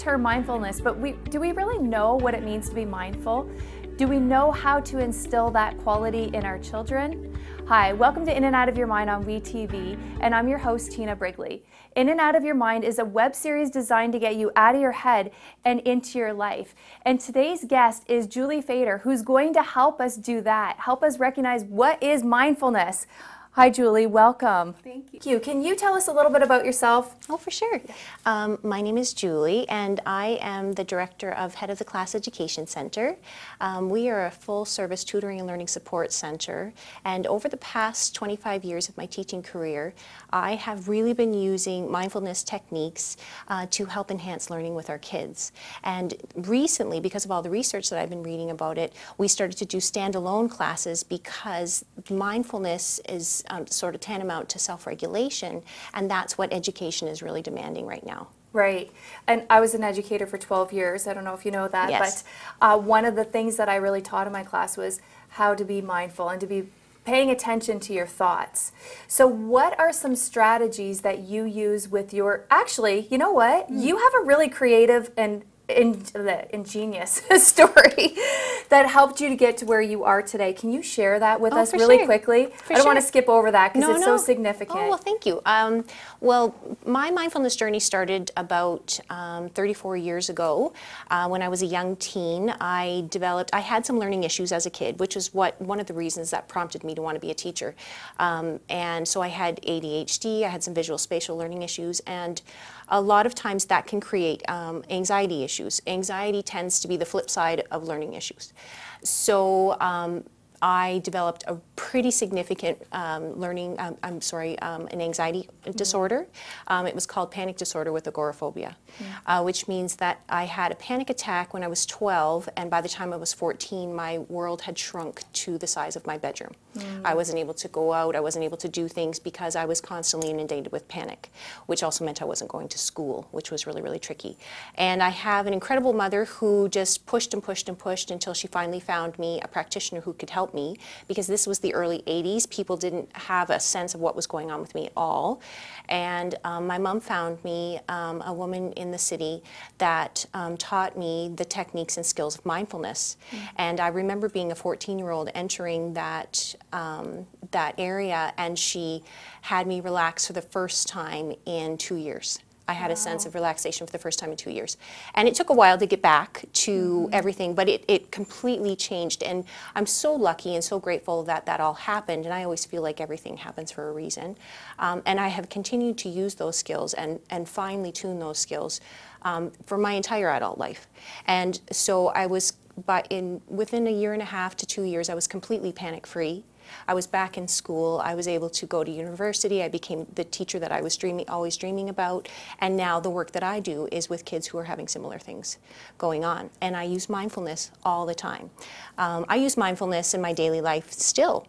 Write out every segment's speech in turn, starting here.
term mindfulness, but we do we really know what it means to be mindful? Do we know how to instill that quality in our children? Hi, welcome to In and Out of Your Mind on WeTV, and I'm your host, Tina Brigley. In and Out of Your Mind is a web series designed to get you out of your head and into your life. And today's guest is Julie Fader, who's going to help us do that, help us recognize what is mindfulness. Hi, Julie. Welcome. Thank you. Can you tell us a little bit about yourself? Oh, for sure. Um, my name is Julie, and I am the director of Head of the Class Education Center. Um, we are a full-service tutoring and learning support center, and over the past 25 years of my teaching career, I have really been using mindfulness techniques uh, to help enhance learning with our kids. And recently, because of all the research that I've been reading about it, we started to do standalone classes because mindfulness is um, sort of tantamount to self-regulation, and that's what education is really demanding right now. Right. And I was an educator for 12 years. I don't know if you know that, yes. but uh, one of the things that I really taught in my class was how to be mindful and to be paying attention to your thoughts. So what are some strategies that you use with your actually, you know what? Mm. You have a really creative and in, the ingenious story that helped you to get to where you are today. Can you share that with oh, us really sure. quickly? For I don't sure. want to skip over that because no, it's no. so significant. Oh, well, thank you. Um, well, my mindfulness journey started about um, 34 years ago. Uh, when I was a young teen, I developed, I had some learning issues as a kid, which is what one of the reasons that prompted me to want to be a teacher. Um, and so I had ADHD, I had some visual spatial learning issues, and a lot of times that can create um, anxiety issues. Anxiety tends to be the flip side of learning issues. So um, I developed a pretty significant um, learning, um, I'm sorry, um, an anxiety mm disorder. Um, it was called panic disorder with agoraphobia, mm uh, which means that I had a panic attack when I was 12, and by the time I was 14, my world had shrunk to the size of my bedroom. Mm. I wasn't able to go out, I wasn't able to do things because I was constantly inundated with panic, which also meant I wasn't going to school, which was really, really tricky. And I have an incredible mother who just pushed and pushed and pushed until she finally found me a practitioner who could help me because this was the early 80s. People didn't have a sense of what was going on with me at all. And um, my mom found me um, a woman in the city that um, taught me the techniques and skills of mindfulness. Mm -hmm. And I remember being a 14-year-old entering that, um, that area and she had me relax for the first time in two years. I had wow. a sense of relaxation for the first time in two years. And it took a while to get back to mm -hmm. everything, but it, it completely changed. And I'm so lucky and so grateful that that all happened. And I always feel like everything happens for a reason. Um, and I have continued to use those skills and, and finely tune those skills um, for my entire adult life. And so I was, but in within a year and a half to two years, I was completely panic free. I was back in school. I was able to go to university. I became the teacher that I was dreaming, always dreaming about. And now the work that I do is with kids who are having similar things going on. And I use mindfulness all the time. Um, I use mindfulness in my daily life still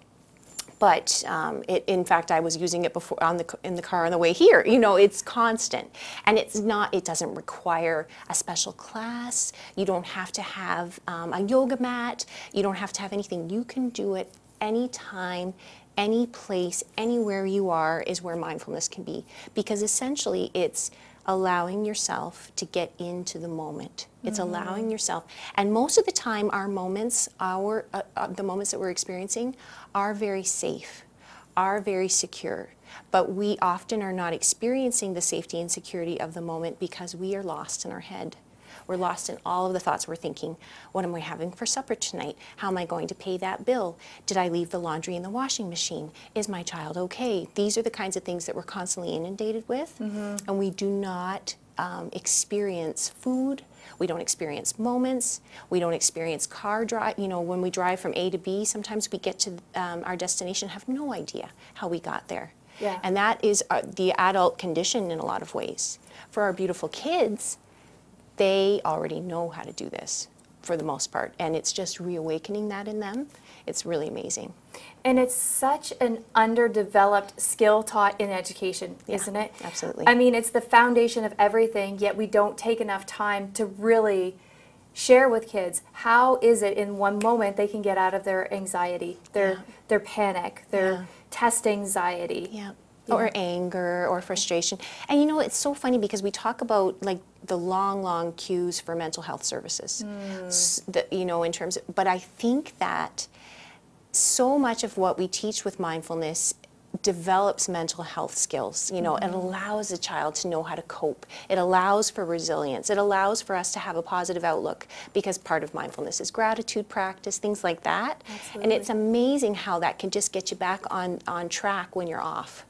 but um, it, in fact, I was using it before on the in the car on the way here. You know, it's constant, and it's not. It doesn't require a special class. You don't have to have um, a yoga mat. You don't have to have anything. You can do it anytime, any place, anywhere you are is where mindfulness can be. Because essentially it's allowing yourself to get into the moment. It's mm -hmm. allowing yourself. And most of the time our moments, our, uh, uh, the moments that we're experiencing are very safe, are very secure. But we often are not experiencing the safety and security of the moment because we are lost in our head. We're lost in all of the thoughts we're thinking. What am I having for supper tonight? How am I going to pay that bill? Did I leave the laundry in the washing machine? Is my child okay? These are the kinds of things that we're constantly inundated with, mm -hmm. and we do not um, experience food. We don't experience moments. We don't experience car drive. You know, when we drive from A to B, sometimes we get to um, our destination have no idea how we got there. Yeah. And that is uh, the adult condition in a lot of ways. For our beautiful kids, they already know how to do this for the most part. And it's just reawakening that in them. It's really amazing. And it's such an underdeveloped skill taught in education, yeah, isn't it? Absolutely. I mean, it's the foundation of everything, yet we don't take enough time to really share with kids how is it in one moment they can get out of their anxiety, their, yeah. their panic, their yeah. test anxiety. Yeah or anger or frustration. And you know, it's so funny because we talk about like the long, long queues for mental health services. Hmm. S- The, you know, in terms of, but I think that so much of what we teach with mindfulness develops mental health skills. You know, it hmm. allows a child to know how to cope. It allows for resilience. It allows for us to have a positive outlook because part of mindfulness is gratitude practice, things like that. And it's amazing how that can just get you back on, on track when you're off.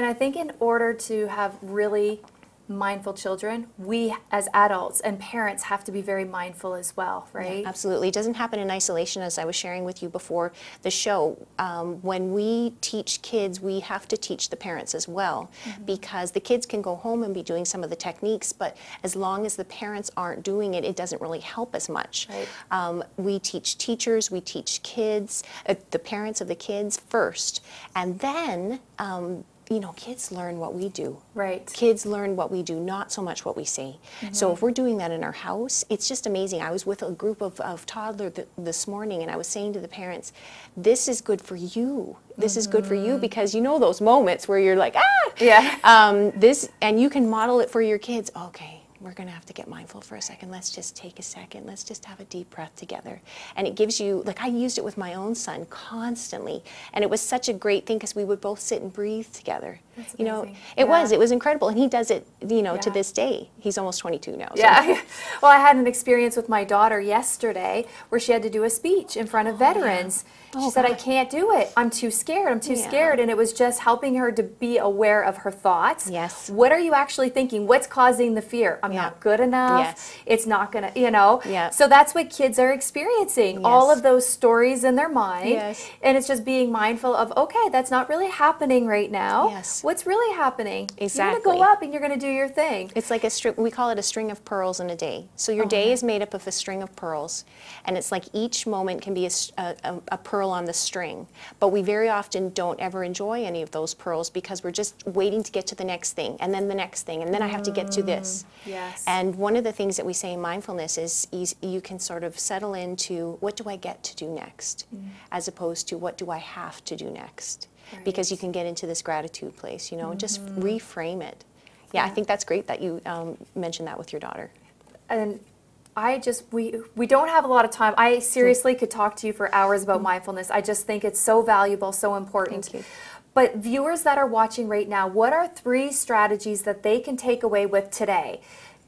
And I think in order to have really mindful children, we as adults and parents have to be very mindful as well, right? Absolutely. It doesn't happen in isolation, as I was sharing with you before the show. Um, when we teach kids, we have to teach the parents as well Mm-hmm. because the kids can go home and be doing some of the techniques, but as long as the parents aren't doing it, it doesn't really help as much. Right. Um, we teach teachers, we teach kids, uh, the parents of the kids first, and then. Um, you know, kids learn what we do. Right. Kids learn what we do, not so much what we say. So if we're doing that in our house, it's just amazing. I was with a group of, of toddlers th- this morning and I was saying to the parents, this is good for you. This is good for you because you know those moments where you're like, ah! Yeah. Um, this, and you can model it for your kids. Okay, we're going to have to get mindful for a second. Let's just take a second. Let's just have a deep breath together. And it gives you, like, I used it with my own son constantly. And it was such a great thing because we would both sit and breathe together. That's you know, it was, it was incredible. And he does it, you know, to this day. He's almost 22 now. so- Yeah. Well, I had an experience with my daughter yesterday where she had to do a speech in front of oh, veterans. She Oh, said, I can't do it. I'm too scared. I'm too Yeah. scared. And it was just helping her to be aware of her thoughts. Yes. What are you actually thinking? What's causing the fear? I'm Yeah. not good enough. Yes. It's not going to, you know? Yeah. So that's what kids are experiencing. yes. All of those stories in their mind. Yes. And it's just being mindful of, okay, that's not really happening right now. Yes. What's really happening? Exactly. You're going to go up and you're going to do your thing. It's like a string, we call it a string of pearls in a day. So your day uh-huh. is made up of a string of pearls. And it's like each moment can be a, a- a- a pearl on the string. But we very often don't ever enjoy any of those pearls because we're just waiting to get to the next thing and then the next thing and then I have to get to this. Mm, yes. And one of the things that we say in mindfulness is is you can sort of settle into what do I get to do next mm. as opposed to what do I have to do next. Because you can get into this gratitude place, you know, just mm-hmm. reframe it. Yeah, I think that's great that you um, mentioned that with your daughter. and I just we we don't have a lot of time. I seriously could talk to you for hours about mm-hmm. mindfulness. I just think it's so valuable, so important. Thank you. But viewers that are watching right now, what are three strategies that they can take away with today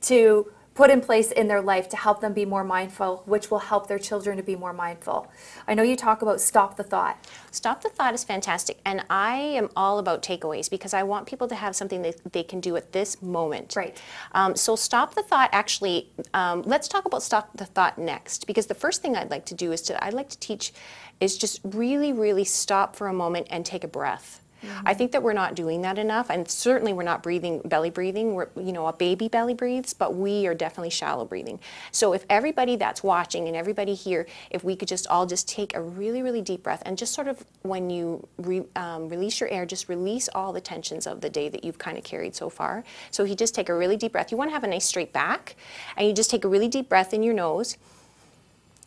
to put in place in their life to help them be more mindful, which will help their children to be more mindful? I know you talk about stop the thought. Stop the thought is fantastic. And I am all about takeaways because I want people to have something that they can do at this moment. Right. Um, so, stop the thought actually, um, let's talk about stop the thought next because the first thing I'd like to do is to, I'd like to teach is just really, really stop for a moment and take a breath. I think that we're not doing that enough, and certainly we're not breathing belly breathing. We're, you know, a baby belly breathes, but we are definitely shallow breathing. So if everybody that's watching and everybody here, if we could just all just take a really, really deep breath and just sort of when you re, um, release your air, just release all the tensions of the day that you've kind of carried so far. So if you just take a really deep breath, you want to have a nice straight back, and you just take a really deep breath in your nose.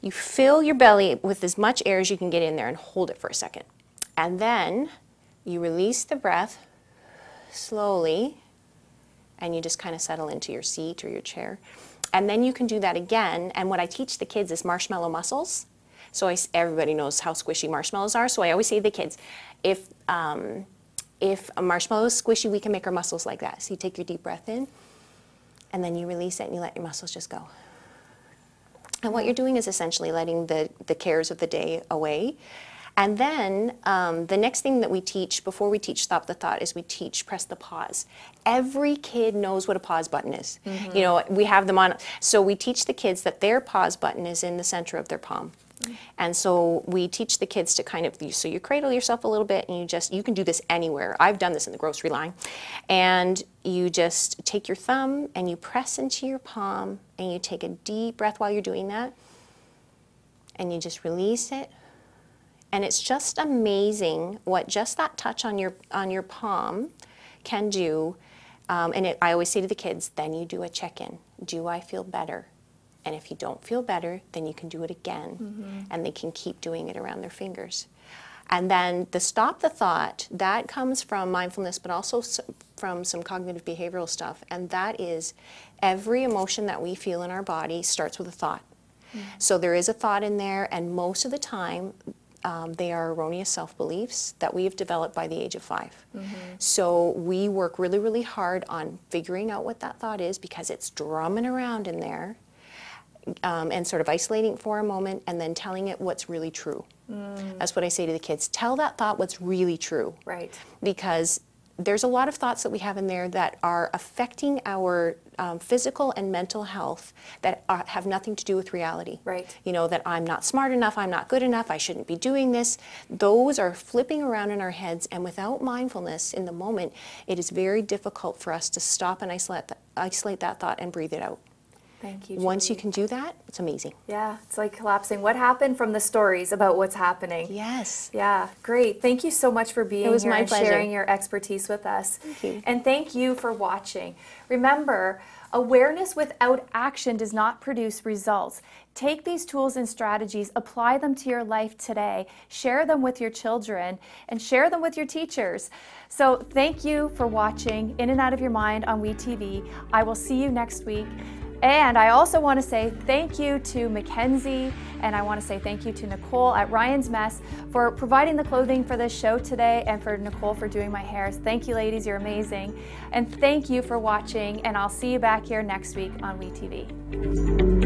You fill your belly with as much air as you can get in there and hold it for a second. And then you release the breath slowly and you just kind of settle into your seat or your chair. And then you can do that again. And what I teach the kids is marshmallow muscles. So I everybody knows how squishy marshmallows are. So I always say to the kids, if, um, if a marshmallow is squishy, we can make our muscles like that. So you take your deep breath in and then you release it and you let your muscles just go. And what you're doing is essentially letting the, the cares of the day away. And then um, the next thing that we teach before we teach stop the thought is we teach press the pause. Every kid knows what a pause button is. You know, we have them on. So we teach the kids that their pause button is in the center of their palm. And so we teach the kids to kind of so you cradle yourself a little bit and you just you can do this anywhere. I've done this in the grocery line. And you just take your thumb and you press into your palm and you take a deep breath while you're doing that. And you just release it. And it's just amazing what just that touch on your on your palm can do. Um, and it, I always say to the kids, then you do a check-in. Do I feel better? And if you don't feel better, then you can do it again. And they can keep doing it around their fingers. And then the stop the thought, that comes from mindfulness, but also from some cognitive behavioral stuff. And that is every emotion that we feel in our body starts with a thought. Mm. So there is a thought in there, and most of the time, um, they are erroneous self beliefs that we have developed by the age of 5 mm-hmm. So we work really, really hard on figuring out what that thought is because it's drumming around in there um, and sort of isolating it for a moment and then telling it what's really true. Mm. That's what I say to the kids. Tell that thought what's really true. Right. Because there's a lot of thoughts that we have in there that are affecting our um, physical and mental health that are, have nothing to do with reality. Right. You know, that I'm not smart enough, I'm not good enough, I shouldn't be doing this. Those are flipping around in our heads, and without mindfulness in the moment, it is very difficult for us to stop and isolate, isolate that thought and breathe it out. Thank you. Once you can do that, it's amazing. Yeah, it's like collapsing. What happened from the stories about what's happening? Yes. Yeah, great. Thank you so much for being it was here my and pleasure. sharing your expertise with us. Thank you. And thank you for watching. Remember, awareness without action does not produce results. Take these tools and strategies, apply them to your life today, share them with your children, and share them with your teachers. So, thank you for watching In and Out of Your Mind on WeTV. I will see you next week. And I also want to say thank you to Mackenzie and I want to say thank you to Nicole at Ryan's Mess for providing the clothing for this show today and for Nicole for doing my hair. Thank you, ladies. You're amazing. And thank you for watching. And I'll see you back here next week on WeTV.